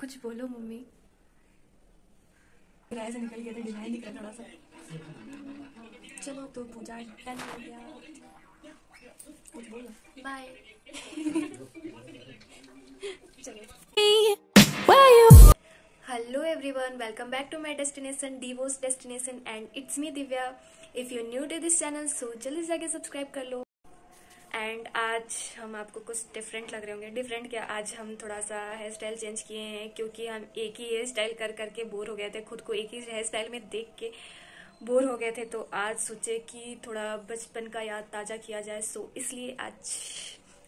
कुछ बोलो मम्मी। किराए से निकल थोड़ा सा। चलो तो पूजा welcome back to my destination divorce destination and it's me Divya if you new to this channel so जल्दी जाके सब्सक्राइब कर लो। एंड आज हम आपको कुछ डिफरेंट लग रहे होंगे। डिफरेंट क्या? आज हम थोड़ा सा हेयर स्टाइल चेंज किए हैं, क्योंकि हम एक ही हेयर स्टाइल कर करके बोर हो गए थे। खुद को एक ही हेयर स्टाइल में देख के बोर हो गए थे। तो आज सोचे कि थोड़ा बचपन का याद ताज़ा किया जाए। सो इसलिए आज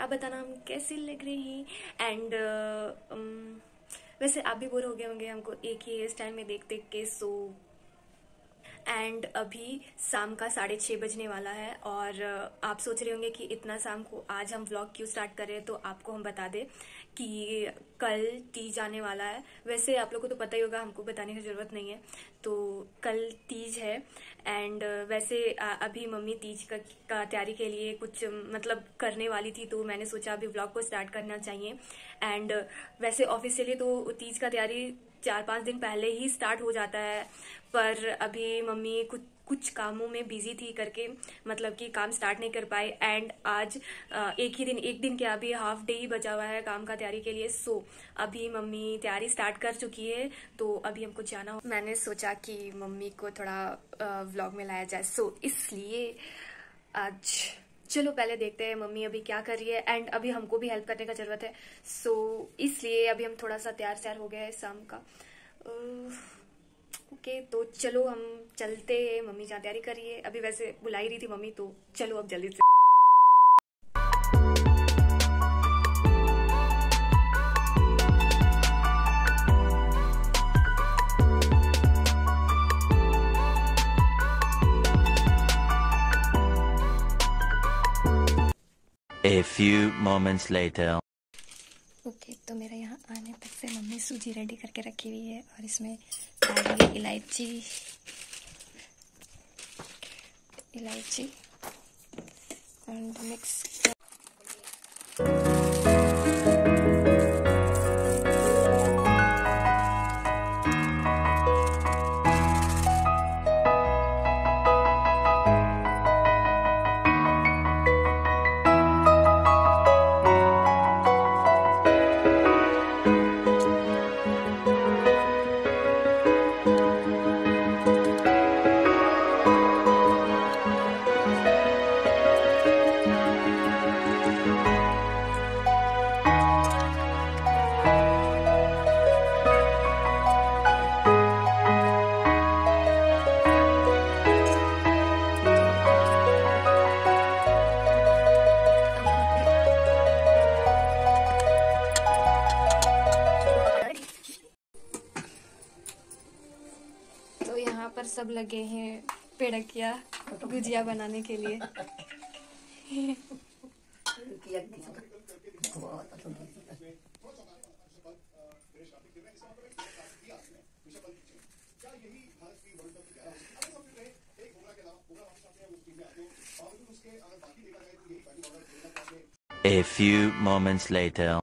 आप बताना हम कैसे लग रहे हैं। एंड वैसे आप भी बोर हो गए होंगे हमको एक ही हेयर स्टाइल में देख देख के। सो एंड अभी शाम का साढ़े छः बजने वाला है और आप सोच रहे होंगे कि इतना शाम को आज हम व्लॉग क्यों स्टार्ट कर रहे हैं तो आपको हम बता दें कि कल तीज आने वाला है। वैसे आप लोगों को तो पता ही होगा हमको बताने की ज़रूरत नहीं है। तो कल तीज है एंड वैसे अभी मम्मी तीज का, का तैयारी के लिए कुछ मतलब करने वाली थी तो मैंने सोचा अभी व्लॉग को स्टार्ट करना चाहिए। एंड वैसे ऑफिशियली तो तीज का तैयारी चार पाँच दिन पहले ही स्टार्ट हो जाता है, पर अभी मम्मी कुछ कुछ कामों में बिज़ी थी करके मतलब कि काम स्टार्ट नहीं कर पाए एंड आज एक ही दिन, एक दिन क्या अभी हाफ़ डे ही बचा हुआ है काम का तैयारी के लिए सो अभी मम्मी तैयारी स्टार्ट कर चुकी है तो अभी हमको जाना हो। मैंने सोचा कि मम्मी को थोड़ा व्लॉग में लाया जाए सो इसलिए आज चलो पहले देखते हैं मम्मी अभी क्या कर रही है एंड अभी हमको भी हेल्प करने का ज़रूरत है। सो so, इसलिए अभी हम थोड़ा सा तैयार तैयार हो गया है शाम का। ओके okay, तो चलो हम चलते हैं। मम्मी जहाँ तैयारी करिए अभी वैसे बुलाई रही थी मम्मी तो चलो अब जल्दी से Few moments later. ओके तो मेरा यहाँ आने तक से मम्मी सूजी रेडी करके रखी हुई है और इसमें इलायची इलायची एंड मिक्स गुजिया बनाने के लिए A few moments later.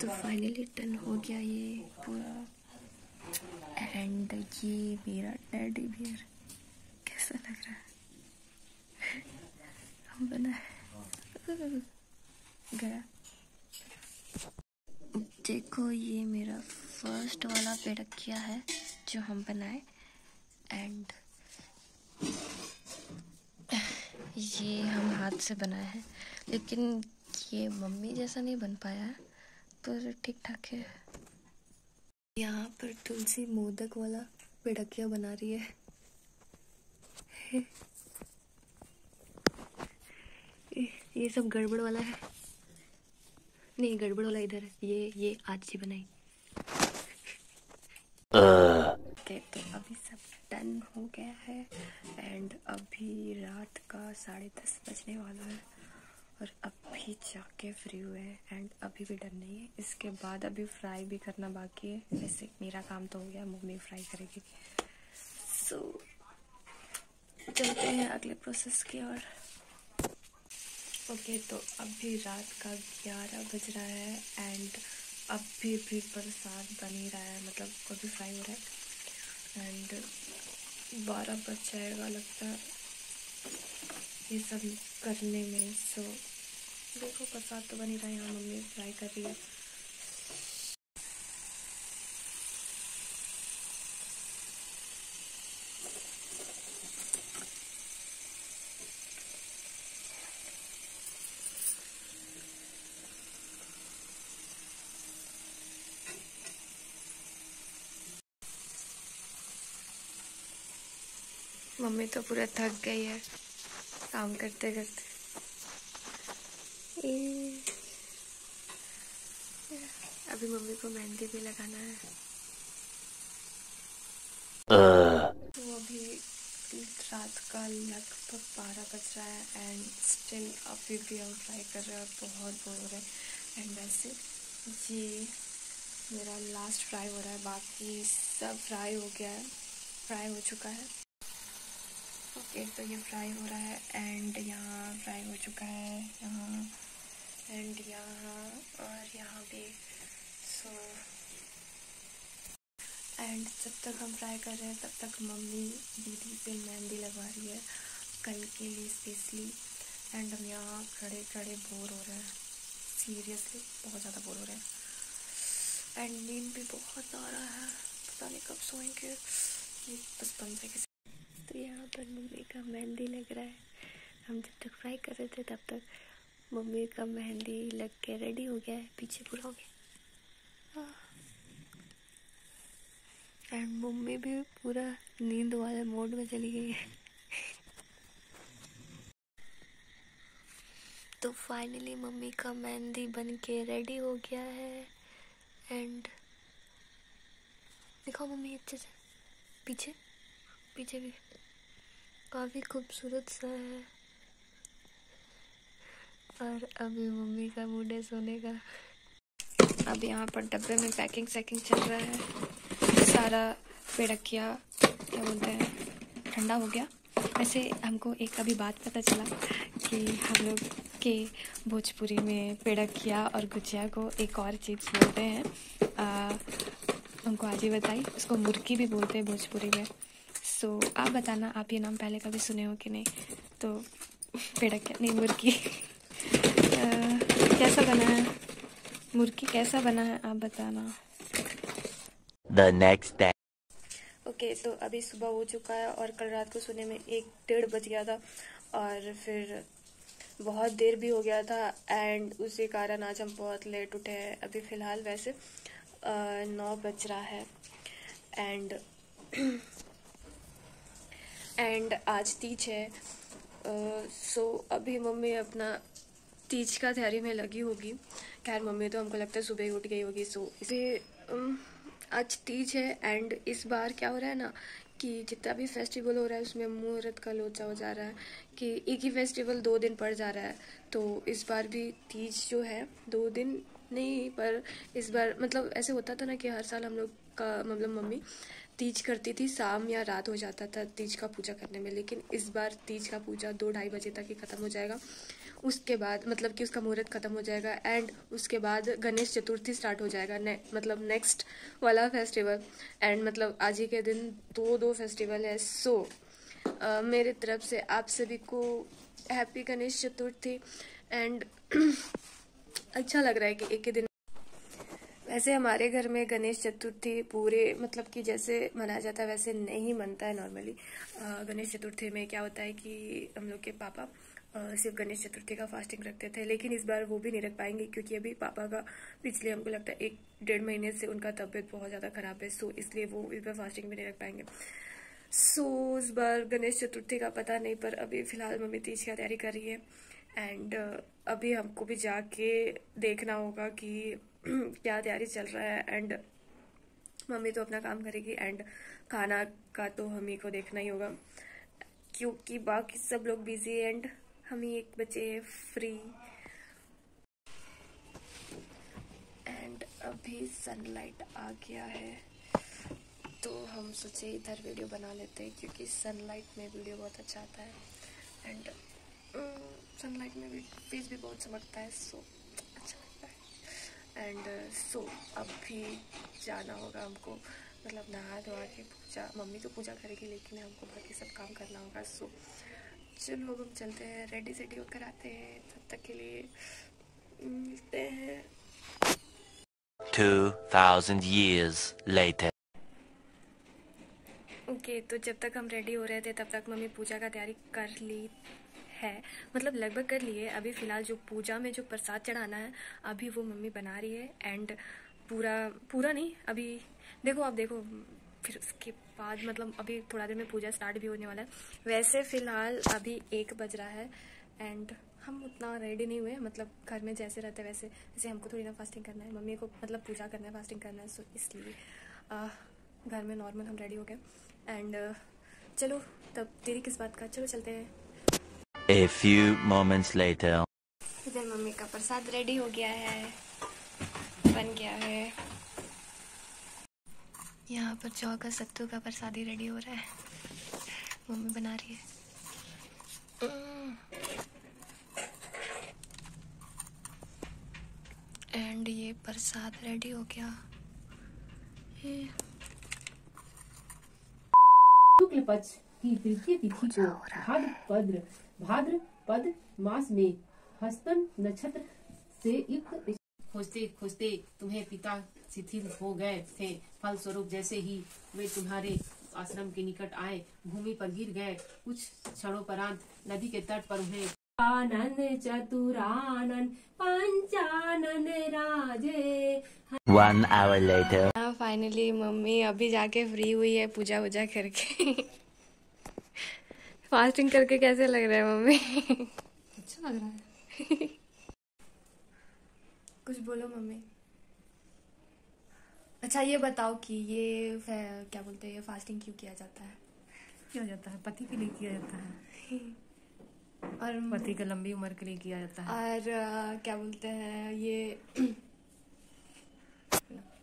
तो फाइनली टर्न हो गया ये पूरा। एंड ये मेरा डैडी बियर कैसा लग रहा है? हम बना गया। देखो, ये मेरा फ़र्स्ट वाला पेड़किया है जो हम बनाए। एंड ये हम हाथ से बनाए हैं। लेकिन ये मम्मी जैसा नहीं बन पाया है। पर ठीक ठाक है। यहाँ पर तुलसी मोदक वाला पिड़किया बना रही है। ये सब गड़बड़ वाला है। नहीं गड़बड़ वाला इधर है। ये ये आज ही बनाई। ओके तो अभी सब डन हो गया है। एंड अभी रात का साढ़े दस बजने वाला है। और अभी जाके फ्री हुए हैं एंड अभी भी डर नहीं है। इसके बाद अभी फ्राई भी करना बाकी है। वैसे मेरा काम तो हो गया मम्मी फ्राई करेगी। सो so, चलते हैं अगले प्रोसेस की ओर। ओके okay, तो अभी रात का ग्यारह बज रहा है एंड अभी भी प्रसाद बन ही रहा है मतलब गोभी फ्राई हो रहा है। एंड बारह बज जाएगा लगता है। ये सब करने में सो देखो प्रसाद तो बन रहा है यहाँ मम्मी फ्राई कर रही है। मम्मी तो पूरा थक गई है। काम करते करते। ए, अभी मम्मी को मेहंदी भी लगाना है। तो अभी रात का लगभग बारह बज रहा है एंड स्टिल अभी भी हम फ्राई कर रहे हैं और बहुत बोर रहे हैं। एंड वैसे ये मेरा लास्ट फ्राई हो रहा है बाकी सब फ्राई हो गया है फ्राई हो चुका है। ओके तो ये फ्राई हो रहा है एंड यहाँ फ्राई हो चुका है, यहाँ एंड यहाँ और यहाँ भी सो एंड जब तक हम फ्राई कर रहे हैं, तब तक मम्मी, दीदी से मेहंदी लगवा रही है, कल के लिए स्पेशली एंड हम यहाँ खड़े खड़े बोर हो रहे हैं सीरियसली बहुत ज़्यादा बोर हो रहे हैं। एंड नींद भी बहुत आ रहा है, पता नहीं कब सोएँगे बस है किसी तो यहाँ पर मम्मी का मेहंदी लग रहा है। हम जब तक फ्राई कर रहे थे तब तक मम्मी का मेहंदी लग के रेडी हो गया है, पीछे पूरा हो गया। एंड मम्मी भी पूरा नींद वाले मोड में चली गई है। तो फाइनली मम्मी का मेहंदी बन के रेडी हो गया है। एंड दिखाओ मम्मी, अच्छे से, पीछे। पीछे भी। काफ़ी खूबसूरत सा है। और अभी मम्मी का मूड है सोने का। अब यहाँ पर डब्बे में पैकिंग सैकिंग चल रहा है। सारा पेड़किया, क्या बोलते हैं, ठंडा हो गया। वैसे हमको एक अभी बात पता चला कि हम लोग के भोजपुरी में पेड़किया और गुजिया को एक और चीज़ बोलते हैं। हमको आज ही बताई, उसको मुर्गी भी बोलते हैं भोजपुरी में। सो so, आप बताना आप ये नाम पहले कभी सुने हो कि नहीं? तो पेड़किया नहीं मुर्गी। कैसा बना है? मुर्गी कैसा बना है? आप बताना। The next day. ओके तो अभी सुबह हो चुका है और कल रात को सोने में एक डेढ़ बज गया था और फिर बहुत देर भी हो गया था एंड उसी कारण आज हम बहुत लेट उठे हैं। अभी फ़िलहाल वैसे नौ बज रहा है एंड एंड आज तीज है। सो uh, so, अभी मम्मी अपना तीज का तैयारी में लगी होगी। खैर मम्मी तो हमको लगता है सुबह ही उठ गई होगी सो so, इसे um, आज तीज है। एंड इस बार क्या हो रहा है ना कि जितना भी फेस्टिवल हो रहा है उसमें मुहूर्त का लोचा हो जा रहा है कि एक ही फेस्टिवल दो दिन पड़ जा रहा है। तो इस बार भी तीज जो है दो दिन नहीं पर इस बार मतलब ऐसे होता था ना कि हर साल हम लोग का मतलब मम्मी तीज करती थी शाम या रात हो जाता था तीज का पूजा करने में लेकिन इस बार तीज का पूजा दो ढाई बजे तक ही ख़त्म हो जाएगा। उसके बाद मतलब कि उसका मुहूर्त ख़त्म हो जाएगा एंड उसके बाद गणेश चतुर्थी स्टार्ट हो जाएगा ने, मतलब नेक्स्ट वाला फेस्टिवल एंड मतलब आज ही के दिन दो दो फेस्टिवल है। सो uh, मेरे तरफ़ से आप सभी को हैप्पी गणेश चतुर्थी। एंड अच्छा लग रहा है कि एक ही दिन वैसे हमारे घर में गणेश चतुर्थी पूरे मतलब कि जैसे मनाया जाता है, वैसे नहीं मनता है नॉर्मली गणेश चतुर्थी में क्या होता है कि हम लोग के पापा सिर्फ़ गणेश चतुर्थी का फास्टिंग रखते थे, लेकिन इस बार वो भी नहीं रख पाएँगे, क्योंकि अभी पापा का पिछले हमको लगता है एक डेढ़ महीने से उनका तबीयत बहुत ज़्यादा ख़राब है सो इसलिए वो इस बार फास्टिंग भी नहीं रख पाएँगे। सो इस बार गणेश चतुर्थी का पता नहीं, पर अभी फ़िलहाल मम्मी तीज की तैयारी कर रही है एंड अभी हमको भी जाके देखना होगा कि क्या तैयारी चल रहा है? एंड मम्मी तो अपना काम करेगी एंड खाना का तो हम ही को देखना ही होगा। क्योंकि बाकी सब लोग बिज़ी है एंड हम ही एक बचे हैं फ्री एंड अभी सनलाइट आ गया है। तो हम सोचे इधर वीडियो बना लेते हैं क्योंकि सनलाइट में वीडियो बहुत अच्छा आता है। एंड सनलाइट में भी फेस भी बहुत चमकता है सो एंड सो अब भी जाना होगा हमको। मतलब नहा धोआ के पूजा मम्मी तो पूजा करेगी लेकिन हमको बाकी सब काम करना होगा। सो चलो अब हम चलते हैं। रेडी सेडी होकर आते हैं। तब तक के लिए मिलते हैं। 2,000 years later. ओके okay, तो जब तक हम रेडी हो रहे थे तब तक मम्मी पूजा का तैयारी कर ली है। मतलब लगभग कर लिए। अभी फ़िलहाल जो पूजा में जो प्रसाद चढ़ाना है, अभी वो मम्मी बना रही है एंड पूरा पूरा नहीं, अभी देखो, आप देखो, फिर उसके बाद मतलब अभी थोड़ा देर में पूजा स्टार्ट भी होने वाला है। वैसे फ़िलहाल अभी एक बज रहा है एंड हम उतना रेडी नहीं हुए मतलब घर में जैसे रहते वैसे। जैसे हमको थोड़ी ना फास्टिंग करना है, मम्मी को मतलब पूजा करना है फास्टिंग करना है सो इसलिए घर में नॉर्मल हम रेडी हो गए। एंड चलो, तब तेरी किस बात का? चलो, चलते हैं। A few moments later. इधर मम्मी का प्रसाद रेडी हो गया है। बन गया है। यहाँ पर जौ का सत्तू का प्रसादी रेडी हो रहा है। मम्मी बना रही है। एंड ये प्रसाद रेडी हो गया। ये की तृतीय तिथि को भाद्रपद भाद्रपद मास में हस्तन नक्षत्र से युक्त खोजते खोजते तुम्हें पिता शिथिल हो गए थे। फल स्वरूप जैसे ही वे तुम्हारे आश्रम के निकट आए भूमि पर गिर गए। कुछ क्षणों परांत नदी के तट पर उन्हें आनंद चतुरानन पंचानन राजे। One hour later. हाँ फाइनली मम्मी अभी जाके फ्री हुई है पूजा वूजा करके। फास्टिंग करके कैसे लग रहा है मम्मी? अच्छा लग रहा है। कुछ बोलो मम्मी। अच्छा ये बताओ कि ये क्या बोलते हैं ये फास्टिंग क्यों किया जाता है? किया जाता है पति के लिए किया जाता है। और पति का लंबी उम्र के लिए किया जाता है। और अ, क्या बोलते हैं ये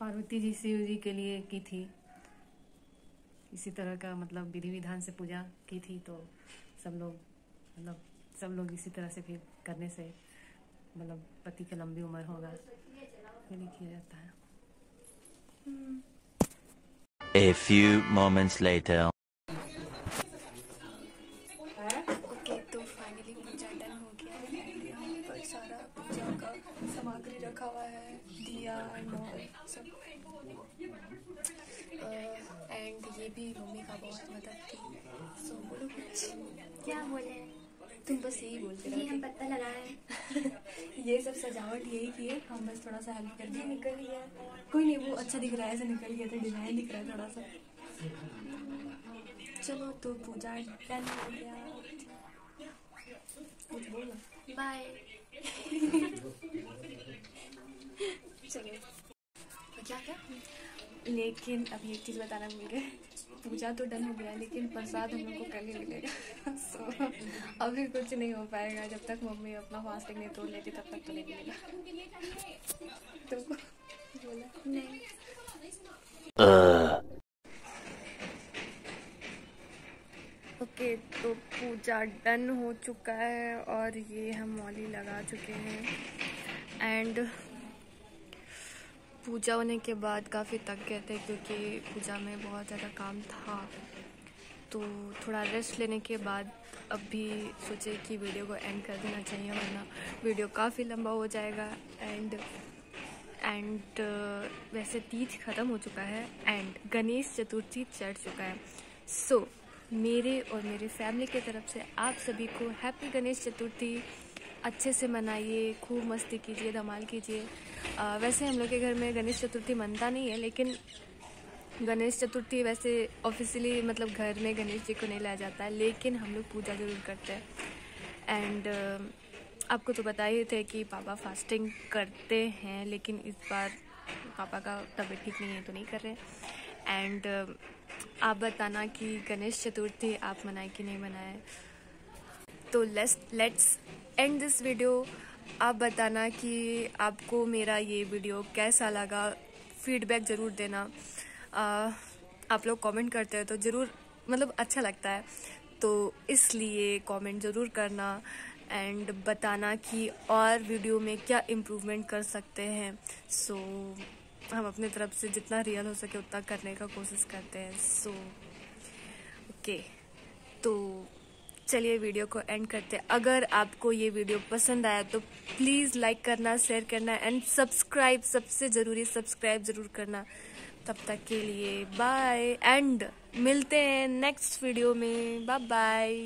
पार्वती जी शिव जी के लिए की थी। इसी तरह का मतलब विधि विधान से पूजा की थी तो सब लोग मतलब सब लोग इसी तरह से फिर करने से मतलब पति का लंबी उम्र होगा ये किया जाता है A few moments later. ये भी मम्मी का बहुत मदद थी सो बोलो कुछ। क्या बोले? तुम बस यही बोलते ये हम रहो पता लगाए ये सब सजावट यही की है। हम बस थोड़ा सा हेल्प कर दिए। निकल गया। कोई नहीं वो अच्छा दिख रहा है ऐसे निकल गया था डिज़ाइन दिख रहा है थोड़ा सा। चलो तो पूजा डन हो गया। कुछ बोलो। बाय चलो। क्या क्या? लेकिन अभी एक चीज़ बताना भूल गए। पूजा तो डन हो गया, लेकिन प्रसाद हम लोग को कल ही मिलेगा। सो अभी कुछ नहीं हो पाएगा, जब तक मम्मी अपना फास्टिंग नहीं तोड़ लेती, तब तक तो नहीं मिलेगा। तुमको बोला। नहीं. ओके तो पूजा डन हो चुका है, और ये हम मौली लगा चुके हैं। एंड पूजा होने के बाद काफ़ी थक गए थे क्योंकि पूजा में बहुत ज़्यादा काम था। तो थोड़ा रेस्ट लेने के बाद अब भी सोचे कि वीडियो को एंड कर देना चाहिए वरना वीडियो काफ़ी लंबा हो जाएगा। एंड एंड वैसे तीज ख़त्म हो चुका है एंड गणेश चतुर्थी चढ़ चुका है। सो so, मेरे और मेरे फैमिली की तरफ़ से आप सभी को हैप्पी गणेश चतुर्थी। अच्छे से मनाइए, खूब मस्ती कीजिए, धमाल कीजिए। वैसे हम लोग के घर में गणेश चतुर्थी मनता नहीं है, लेकिन गणेश चतुर्थी वैसे ऑफिशियली मतलब घर में गणेश जी को नहीं लाया जाता है, लेकिन हम लोग पूजा ज़रूर करते हैं। एंड आपको तो बता ही थे कि पापा फास्टिंग करते हैं, लेकिन इस बार पापा का तबीयत ठीक नहीं है तो नहीं कर रहे एंड आप बताना कि गणेश चतुर्थी आप मनाए कि नहीं मनाए? तो let's let's end this video आप बताना कि आपको मेरा ये वीडियो कैसा लगा? फीडबैक ज़रूर देना। आ, आप लोग कमेंट करते हो तो ज़रूर मतलब अच्छा लगता है। तो इसलिए कमेंट ज़रूर करना एंड बताना कि और वीडियो में क्या इम्प्रूवमेंट कर सकते हैं। सो so, हम अपने तरफ़ से जितना रियल हो सके उतना करने का कोशिश करते हैं। So so, okay okay. तो चलिए वीडियो को एंड करते हैं। अगर आपको ये वीडियो पसंद आया तो प्लीज़ लाइक करना शेयर करना एंड सब्सक्राइब सबसे ज़रूरी सब्सक्राइब ज़रूर करना। तब तक के लिए बाय एंड मिलते हैं नेक्स्ट वीडियो में। Bye bye